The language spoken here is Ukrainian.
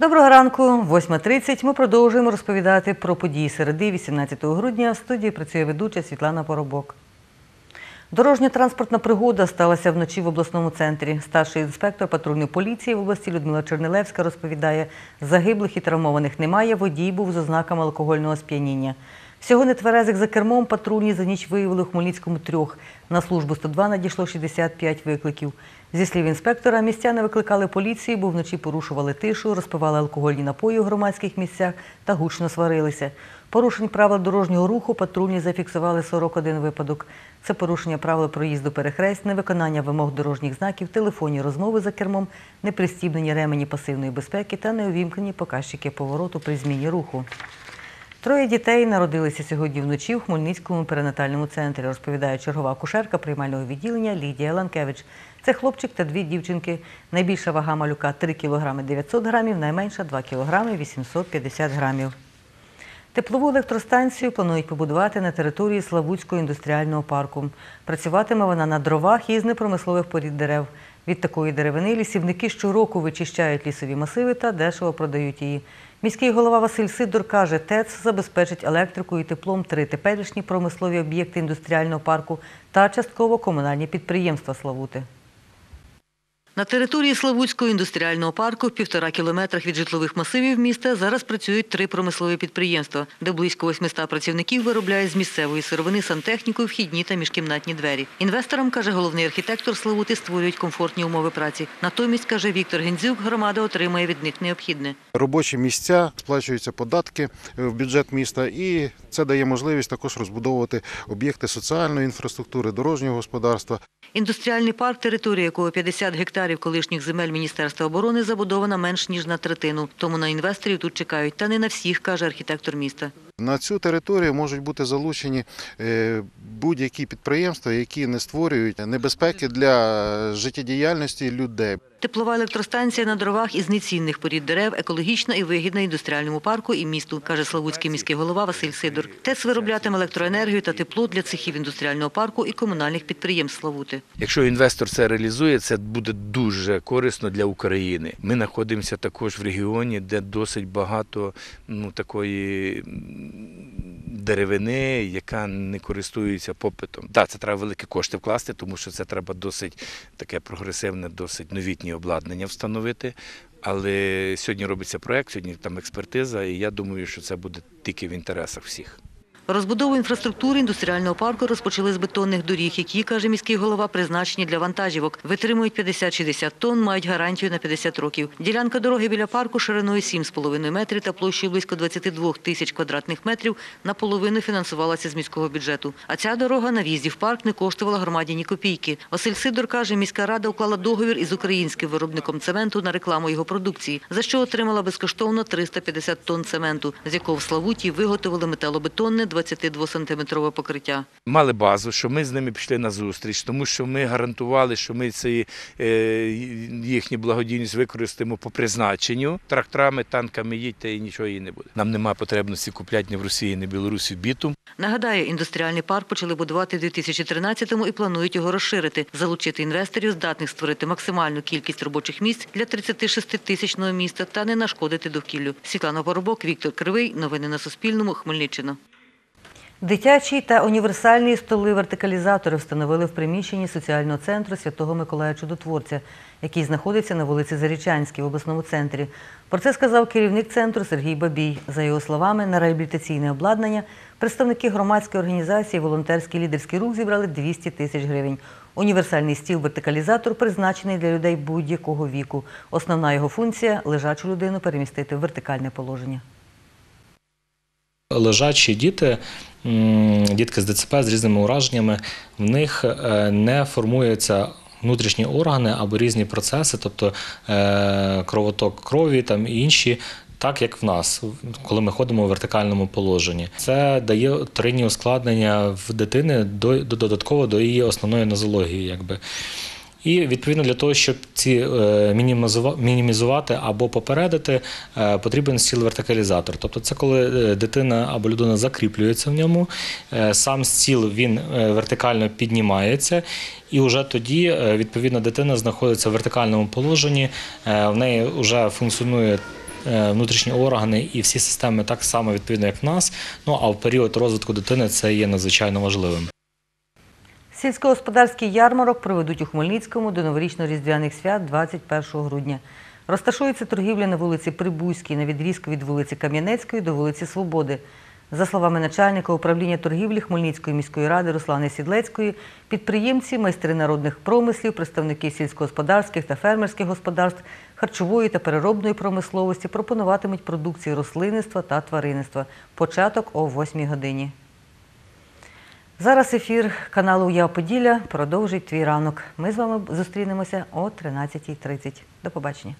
Доброго ранку, 8.30. Ми продовжуємо розповідати про події середи 18 грудня. В студії працює ведуча Світлана Поробок. Дорожня транспортна пригода сталася вночі в обласному центрі. Старший інспектор патрульної поліції в області Людмила Чернилевська розповідає, загиблих і травмованих немає, водій був з ознаками алкогольного сп'яніння. Всього нетверезих за кермом патрульні за ніч виявили у Хмельницькому трьох. На службу 102 надійшло 65 викликів. Зі слів інспектора, містяни викликали поліцію, бо вночі порушували тишу, розпивали алкогольні напої у громадських місцях та гучно сварилися. Порушень правил дорожнього руху патрульні зафіксували 41 випадок. Це порушення правил проїзду перехрест, невиконання вимог дорожніх знаків, телефонні розмови за кермом, непристібнені ремені пасивної безпеки та неувімкнені показчики повороту при зміні руху. Троє дітей народилися сьогодні вночі у Хмельницькому перинатальному центрі, розповідає чергова акушерка приймального відділення Лідія Ланкевич. Це хлопчик та дві дівчинки. Найбільша вага малюка 3 кг 900 грамів, найменша 2 кг 850 грамів. Теплову електростанцію планують побудувати на території Славутського індустріального парку. Працюватиме вона на дровах і з непромислових порід дерев. Від такої деревини лісівники щороку вичищають лісові масиви та дешево продають її. Міський голова Василь Сидор каже, ТЕЦ забезпечить електрикою і теплом три теперішні промислові об'єкти індустріального парку та частково комунальні підприємства Славути. На території Славутського індустріального парку в півтора кілометрах від житлових масивів міста зараз працюють три промислові підприємства, де близько 800 працівників виробляють з місцевої сировини сантехніку, вхідні та міжкімнатні двері. Інвесторам, каже головний архітектор Славути, створюють комфортні умови праці. Натомість, каже Віктор Гензюк, громада отримає від них необхідне. робочі місця, сплачуються податки е, в бюджет міста, і це дає можливість також розбудовувати об'єкти соціальної інфраструктури, дорожнього господарства. Індустріальний парк, територія якого 50 гектарів колишніх земель Міністерства оборони, забудована менш ніж на третину. Тому на інвесторів тут чекають. Та не на всіх, каже архітектор міста. На цю територію можуть бути залучені е, будь-які підприємства, які не створюють небезпеки для життєдіяльності людей. Теплова електростанція на дровах із нецінних порід дерев, екологічна і вигідна індустріальному парку і місту, каже Славутський міський голова Василь Сидор. ТЕЦ вироблятиме електроенергію та тепло для цехів індустріального парку і комунальних підприємств Славути. Якщо інвестор це реалізує, це буде дуже корисно для України. Ми знаходимося також в регіоні, де досить багато ну, такої деревини, яка не користується попитом. Так, це треба великі кошти вкласти, тому що це треба досить таке прогресивне, досить новітнє обладнання встановити. Але сьогодні робиться проект, сьогодні там експертиза, і я думаю, що це буде тільки в інтересах всіх. Розбудову інфраструктури індустріального парку розпочали з бетонних доріг, які, каже міський голова, призначені для вантажівок. Витримують 50-60 тонн, мають гарантію на 50 років. Ділянка дороги біля парку шириною 7,5 метрів та площею близько 22 тисяч квадратних метрів наполовину фінансувалася з міського бюджету. А ця дорога на в'їзді в парк не коштувала громаді ні копійки. Василь Сидор каже, міська рада уклала договір із українським виробником цементу на рекламу його продукції, за що отримала безкоштовно 350 тонн цементу, з якого в Славуті виготовили металобетонне 22-сантиметрове покриття. Мали базу, що ми з ними пішли на зустріч, тому що ми гарантували, що ми ці, е, їхню благодійність використаємо по призначенню. Тракторами, танками їдьте і нічого їй не буде. Нам немає потребності купляти ні в Росії, ні в Білорусі бітум. Нагадаю, індустріальний парк почали будувати в 2013-му і планують його розширити, залучити інвесторів, здатних створити максимальну кількість робочих місць для 36-тисячного міста та не нашкодити довкіллю. Світлана Поробок, Віктор Кривий. Новини на Суспільному. Хмельниччина. Дитячі та універсальні столи вертикалізатори встановили в приміщенні соціального центру Святого Миколая Чудотворця, який знаходиться на вулиці Зарічанській в обласному центрі. Про це сказав керівник центру Сергій Бабій. За його словами, на реабілітаційне обладнання представники громадської організації Волонтерський лідерський рух зібрали 200 тисяч гривень. Універсальний стіл-вертикалізатор призначений для людей будь-якого віку. Основна його функція лежачу людину перемістити в вертикальне положення. лежачі діти, дітки з ДЦП з різними ураженнями, в них е, не формуються внутрішні органи або різні процеси, тобто е, кровоток крові там і інші. Так як в нас, коли ми ходимо у вертикальному положенні, це дає тройні ускладнення в дитини до додатково до її основної нозології, якби. І відповідно для того, щоб ці е, мінімізувати або попередити, е, потрібен стіл-вертикалізатор. Тобто, це коли е, дитина або людина закріплюється в ньому, сам стіл він вертикально піднімається, і вже тоді відповідно дитина знаходиться в вертикальному положенні. В неї вже функціонує внутрішні органи і всі системи так само відповідно, як в нас. Ну а в період розвитку дитини це є надзвичайно важливим. Сільськогосподарський ярмарок проведуть у Хмельницькому до новорічно-різдвяних свят 21 грудня. Розташується торгівля на вулиці Прибузькій на відрізку від вулиці Кам'янецької до вулиці Свободи. За словами начальника управління торгівлі Хмельницької міської ради Руслани Сідлецької, підприємці, майстри народних промислів, представники сільськогосподарських та фермерських господарств, харчової та переробної промисловості пропонуватимуть продукцію рослинництва та тваринництва. Початок о 8 годині. Зараз ефір каналу Я Поділля продовжить твій ранок. Ми з вами зустрінемося о 13.30. До побачення.